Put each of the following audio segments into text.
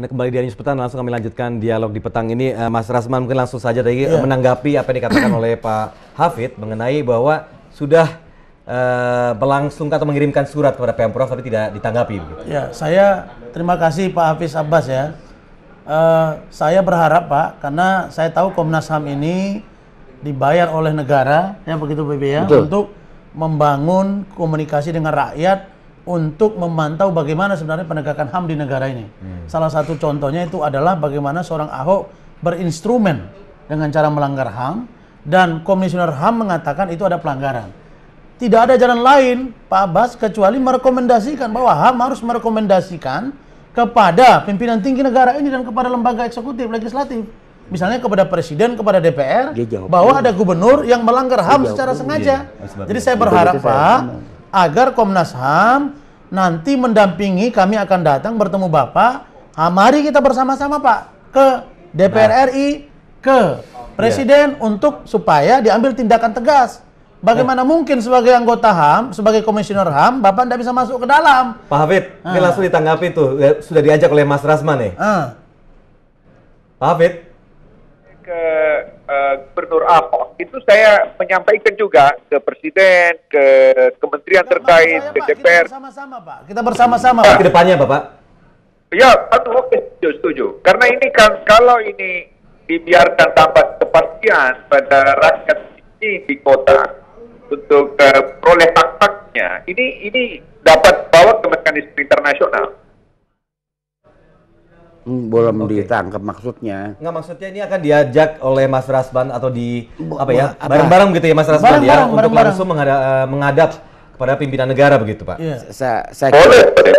Anda kembali di News Petang, langsung kami lanjutkan dialog di petang ini. Uh, Mas Rasman mungkin langsung saja tadi yeah. menanggapi apa yang dikatakan oleh Pak Hafid mengenai bahwa sudah uh, berlangsung atau mengirimkan surat kepada Pemprov tapi tidak ditanggapi. Ya, saya terima kasih Pak Hafiz Abbas ya. Uh, saya berharap Pak, karena saya tahu Komnas HAM ini dibayar oleh negara, ya begitu BB ya, Betul. untuk membangun komunikasi dengan rakyat untuk memantau bagaimana sebenarnya penegakan HAM di negara ini. Hmm. Salah satu contohnya itu adalah bagaimana seorang Ahok berinstrumen dengan cara melanggar HAM dan Komisioner HAM mengatakan itu ada pelanggaran. Tidak ada jalan lain Pak Abbas kecuali merekomendasikan bahwa HAM harus merekomendasikan kepada pimpinan tinggi negara ini dan kepada lembaga eksekutif legislatif. Misalnya kepada presiden, kepada DPR, bahwa ada gubernur yang melanggar HAM secara sengaja. Jadi saya berharap Pak, agar Komnas HAM nanti mendampingi kami akan datang bertemu Bapak. Ha, mari kita bersama-sama Pak ke DPR nah. RI, ke Presiden yeah. untuk supaya diambil tindakan tegas. Bagaimana nah. mungkin sebagai anggota HAM, sebagai komisioner HAM, Bapak tidak bisa masuk ke dalam? Pak Hafid, ini ah. langsung ditanggapi tuh, ya, sudah diajak oleh Mas Rasman nih. Uh. Pak Hafid? Ke Gubernur Ahok itu saya menyampaikan juga ke Presiden, ke Kementerian nah, terkait, ke DPR. Kita bersama-sama Pak, kita bersama-sama Pak. Ke depannya Bapak? Ya, aduh, oke, setuju, setuju. Karena ini kan kalau ini dibiarkan tanpa kepastian pada rakyat ini di kota untuk uh, peroleh hak-haknya, ini ini dapat bawa ke mekanisme internasional. Hmm, belum okay. ditangkap maksudnya. Enggak maksudnya ini akan diajak oleh Mas Rasban atau di apa ya bareng-bareng gitu ya Mas Rasban bareng, ya bareng, untuk bareng, langsung menghadap, uh, menghadap kepada pimpinan negara begitu Pak. Iya. Saya, saya boleh, boleh,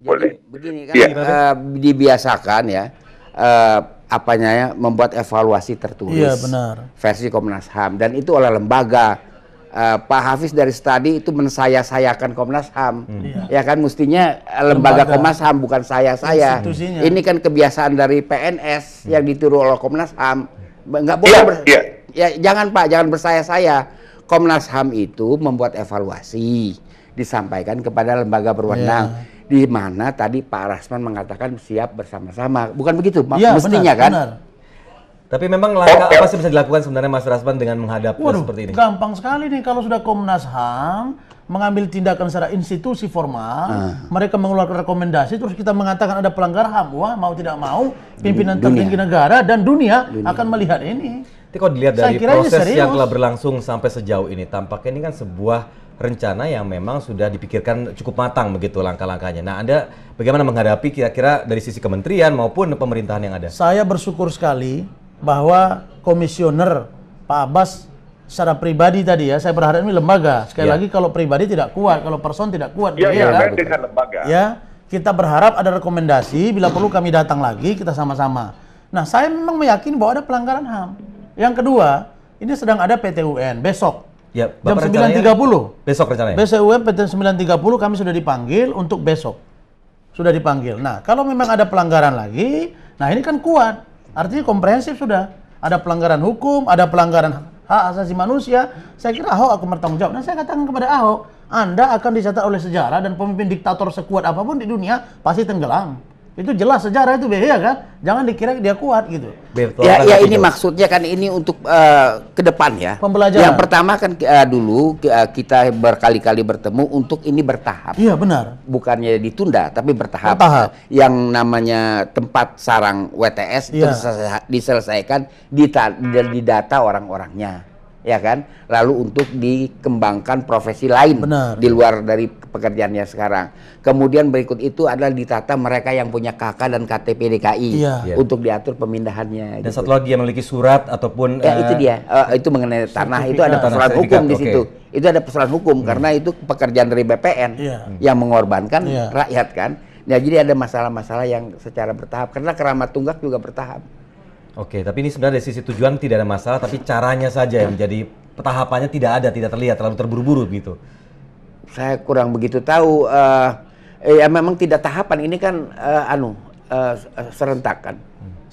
boleh. Jadi, begini kan ya. uh, dibiasakan ya uh, apanya ya membuat evaluasi tertulis. Iya benar. Versi Komnas HAM dan itu oleh lembaga uh, Pak Hafiz dari studi itu mensaya-sayakan Komnas HAM. Hmm. Ya kan mestinya lembaga, lembaga Komnas HAM bukan saya-saya. Ini kan kebiasaan dari PNS hmm. yang ditiru oleh Komnas HAM. Enggak boleh ya, ber ya. ya jangan Pak, jangan bersaya-saya. Komnas HAM itu membuat evaluasi disampaikan kepada lembaga berwenang. Ya. Di mana tadi Pak Rasman mengatakan siap bersama-sama. Bukan begitu? Ya, mestinya benar, kan? Benar. Tapi memang langkah apa sih bisa dilakukan sebenarnya Mas Rasman dengan menghadapi Waduh, seperti ini? Gampang sekali nih kalau sudah Komnas HAM mengambil tindakan secara institusi formal, uh. mereka mengeluarkan rekomendasi, terus kita mengatakan ada pelanggar HAM, wah mau tidak mau pimpinan tertinggi negara dan dunia, dunia akan melihat ini. Tapi kalau dilihat dari proses yang telah berlangsung sampai sejauh ini, tampaknya ini kan sebuah rencana yang memang sudah dipikirkan cukup matang begitu langkah-langkahnya. Nah, Anda bagaimana menghadapi kira-kira dari sisi kementerian maupun pemerintahan yang ada? Saya bersyukur sekali bahwa komisioner Pak Abbas secara pribadi tadi ya, saya berharap ini lembaga. Sekali ya. lagi kalau pribadi tidak kuat, kalau person tidak kuat. Ya, ya, ya, dengan lembaga. Ya, kita berharap ada rekomendasi, bila perlu kami datang lagi, kita sama-sama. Nah, saya memang meyakini bahwa ada pelanggaran HAM. Yang kedua, ini sedang ada PTUN besok. Ya, Bapak jam 9.30. Besok rencananya? Besok UN PT 9.30 kami sudah dipanggil untuk besok. Sudah dipanggil. Nah, kalau memang ada pelanggaran lagi, nah ini kan kuat Artinya komprehensif sudah. Ada pelanggaran hukum, ada pelanggaran hak asasi manusia. Saya kira Ahok aku bertanggung jawab. Dan saya katakan kepada Ahok, Anda akan dicatat oleh sejarah dan pemimpin diktator sekuat apa pun di dunia pasti tenggelam. Itu jelas sejarah itu ya kan? Jangan dikira dia kuat gitu. Betul, ya, ya ini maksudnya kan ini untuk uh, ke depan ya. Pembelajaran. Yang pertama kan uh, dulu uh, kita berkali-kali bertemu untuk ini bertahap. Iya benar. Bukannya ditunda tapi bertahap. Bertahap. Yang namanya tempat sarang WTS ya. diselesaikan di data orang-orangnya ya kan? Lalu untuk dikembangkan profesi lain Benar. di luar dari pekerjaannya sekarang. Kemudian berikut itu adalah ditata mereka yang punya KK dan KTP DKI iya. iya. untuk diatur pemindahannya. Dan gitu. satu lagi yang memiliki surat ataupun ya uh, itu dia uh, itu mengenai tanah itu ada persoalan hukum di situ. Okay. Itu ada persoalan hukum hmm. karena itu pekerjaan dari BPN yeah. yang mengorbankan yeah. rakyat kan. Nah, jadi ada masalah-masalah yang secara bertahap karena keramat tunggak juga bertahap. Oke, tapi ini sebenarnya dari sisi tujuan tidak ada masalah, tapi caranya saja yang menjadi tahapannya tidak ada, tidak terlihat, terlalu terburu-buru gitu. Saya kurang begitu tahu. Uh, ya memang tidak tahapan. Ini kan uh, anu uh, serentak kan.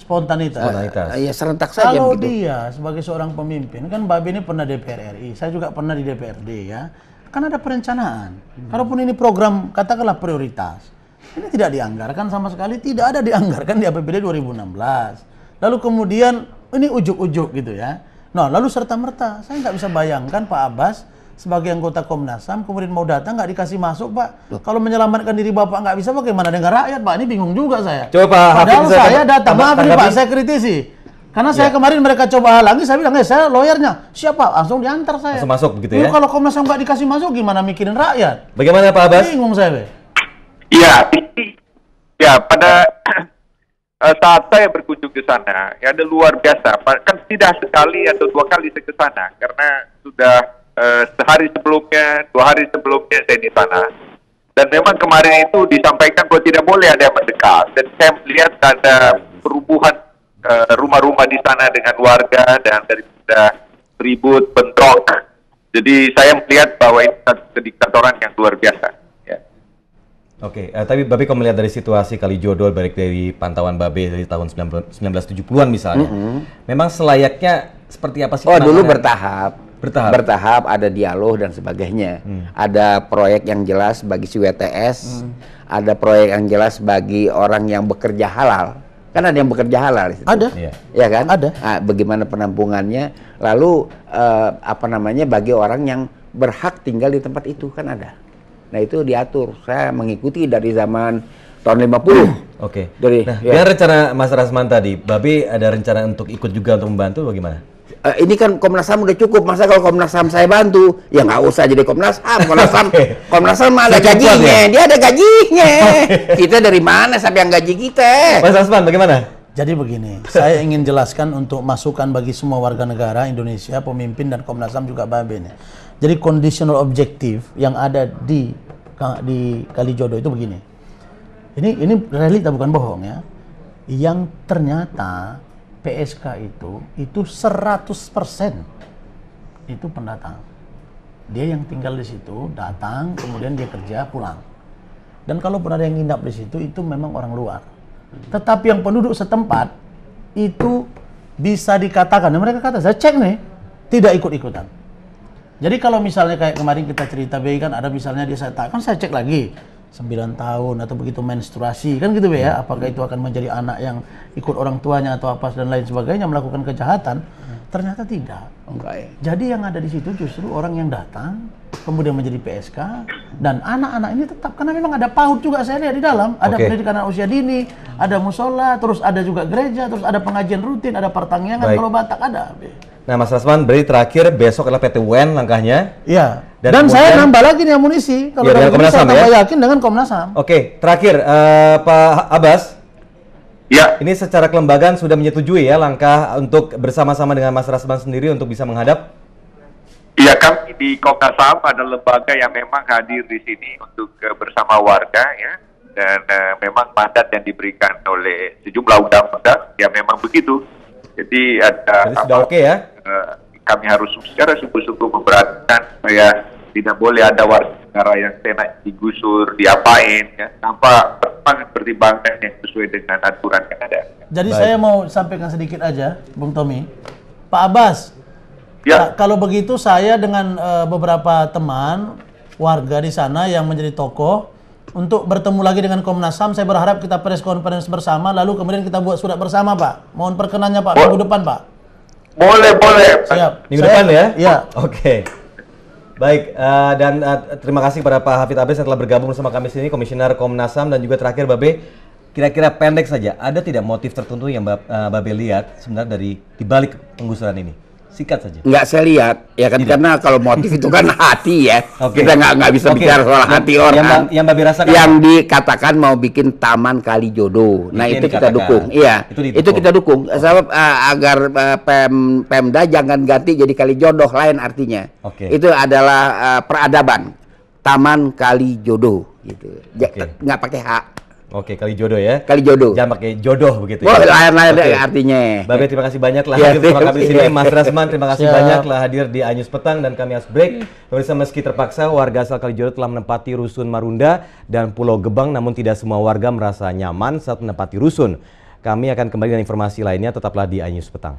Spontanitas. Spontanitas. Uh, ya serentak saja. Kalau begitu. dia sebagai seorang pemimpin, kan Mbak ini pernah DPR RI, saya juga pernah di DPRD ya. Kan ada perencanaan. Hmm. Kalaupun ini program katakanlah prioritas, Ini tidak dianggarkan sama sekali, tidak ada dianggarkan di APBD 2016. Lalu kemudian ini ujuk-ujuk gitu ya. Nah, lalu serta merta, saya nggak bisa bayangkan Pak Abbas sebagai anggota Komnas HAM kemudian mau datang nggak dikasih masuk Pak. Kalau menyelamatkan diri Bapak nggak bisa, bagaimana dengan rakyat Pak? Ini bingung juga saya. Coba Pak Padahal saya tanggapi- datang, maaf ini tanggapi. Pak, saya kritisi. Karena saya kemarin mereka coba halangi, saya bilang, eh saya lawyernya. Siapa? Langsung diantar saya. Langsung masuk begitu ya? kalau Komnas HAM nggak dikasih masuk, gimana mikirin rakyat? Bagaimana Pak Abbas? Bingung saya, Be. Ya, ya pada eh, saat saya berkunjung ke sana, ya ada luar biasa. Kan tidak sekali atau dua kali saya ke sana, karena sudah eh, sehari sebelumnya, dua hari sebelumnya saya di sana. Dan memang kemarin itu disampaikan bahwa tidak boleh ada yang mendekat. Dan saya melihat ada perubuhan eh, rumah-rumah di sana dengan warga dan daripada ribut, bentrok. Jadi saya melihat bahwa ini satu kediktatoran yang luar biasa. Ya. Oke, eh, tapi Babe kalau melihat dari situasi Kalijodo balik dari pantauan Babe dari tahun 19 1970-an misalnya. Memang selayaknya seperti apa sih Oh dulu bertahap. Bertahap. Bertahap, ada dialog dan sebagainya. Ada proyek yang jelas bagi si WTS, ada proyek yang jelas bagi orang yang bekerja halal. Kan ada yang bekerja halal di situ. Ada. Iya. Ya kan? Ada. Ah, bagaimana penampungannya? Lalu eh, apa namanya bagi orang yang berhak tinggal di tempat itu kan ada. Nah itu diatur. Saya mengikuti dari zaman tahun 50. Oke. Dari- nah, ya. dengan rencana Mas Rasman tadi, Babe ada rencana untuk ikut juga untuk membantu bagaimana? Eh, ini kan Komnas HAM udah cukup. Masa kalau Komnas HAM saya bantu, ya nggak usah jadi Komnas HAM. Komnas HAM. Komnas HAM ada gajinya. ya? Dia ada gajinya. kita dari mana sampai yang gaji kita? Mas Rasman bagaimana? Jadi begini, saya ingin jelaskan untuk masukan bagi semua warga negara Indonesia, pemimpin dan Komnas HAM juga Babe nih. Jadi conditional objektif yang ada di di Kalijodo itu begini. Ini ini realita bukan bohong ya. Yang ternyata PSK itu itu 100% itu pendatang. Dia yang tinggal di situ datang, kemudian dia kerja pulang. Dan kalaupun ada yang nginap di situ itu memang orang luar. Tetapi yang penduduk setempat itu bisa dikatakan, dan mereka kata, saya cek nih, tidak ikut-ikutan. Jadi kalau misalnya kayak kemarin kita cerita kan ada misalnya dia saya tak- kan saya cek lagi 9 tahun atau begitu menstruasi kan gitu ya apakah itu akan menjadi anak yang ikut orang tuanya atau apa dan lain sebagainya melakukan kejahatan ternyata tidak Enggak ya. jadi yang ada di situ justru orang yang datang, kemudian menjadi PSK, dan anak-anak ini tetap karena memang ada PAUD juga saya lihat di dalam, ada Oke. pendidikan anak usia dini, ada musola, terus ada juga gereja, terus ada pengajian rutin, ada pertangyangan Baik. kalau Batak ada. Nah, Mas Rasman, berarti terakhir besok adalah PT UN langkahnya. Iya. Dan Dan, saya nambah lagi nih amunisi. Kalau Iya, dengan Komnas saya HAM ya? yakin dengan Komnas HAM. Oke, terakhir eh, Pak Abbas, Ya, ini secara kelembagaan sudah menyetujui ya langkah untuk bersama-sama dengan Mas Rasman sendiri untuk bisa menghadap. Ya kami di Komnas HAM ada lembaga yang memang hadir di sini untuk eh, bersama warga ya dan eh, memang mandat yang diberikan oleh sejumlah undang-undang ya memang begitu. Jadi ada Jadi sudah oke ya? eh, kami harus secara sungguh-sungguh memperhatikan supaya tidak boleh ada warga negara yang kena digusur, diapain ya tanpa pertimbangan yang sesuai dengan aturan yang ada. Jadi Baik. saya mau sampaikan sedikit aja, Bung Tommy. Pak Abbas, Ya. Ka- kalau begitu saya dengan eh, beberapa teman warga di sana yang menjadi tokoh untuk bertemu lagi dengan Komnas HAM, saya berharap kita press conference bersama, lalu kemudian kita buat surat bersama, Pak. Mohon perkenannya, Pak, minggu depan, Pak. Boleh, boleh. Siap. Minggu Saya- depan ya? Iya. Oke. Baik, eh, dan eh, terima kasih kepada Pak Hafid Abes yang telah bergabung bersama kami sini, Komisioner Komnas HAM dan juga terakhir Babe, kira-kira pendek saja, ada tidak motif tertentu yang eh, Babe lihat sebenarnya dari di balik penggusuran ini? Sikat saja. Nggak saya lihat, ya kan karena kalau motif itu kan hati ya. Oke. Kita nggak nggak bisa Oke. bicara soal Yang- hati yang orang. Ba- yang Babe rasakan Yang dikatakan mau bikin taman kali jodoh. Nah Itu yang itu kita dukung. Iya. Itu Itu, kita dukung. Sebab eh, agar eh, Pem Pemda jangan ganti jadi kali jodoh lain artinya. Oke. Itu adalah eh, peradaban. Taman kali jodoh gitu. Oke. Nggak pakai hak. Oke, kali jodoh ya. Kali jodoh. Jangan pakai jodoh begitu Oh, ya. lain-lain Oke. artinya. Babe terima kasih banyak telah Iya, hadir bersama kami di sini. iya. Mas Rasman terima kasih Siap. banyak telah hadir di Anyus Petang dan kami harus break. Pemirsa meski terpaksa warga asal Kalijodo telah menempati rusun Marunda dan Pulau Gebang namun tidak semua warga merasa nyaman saat menempati rusun. Kami akan kembali dengan informasi lainnya tetaplah di Anyus Petang.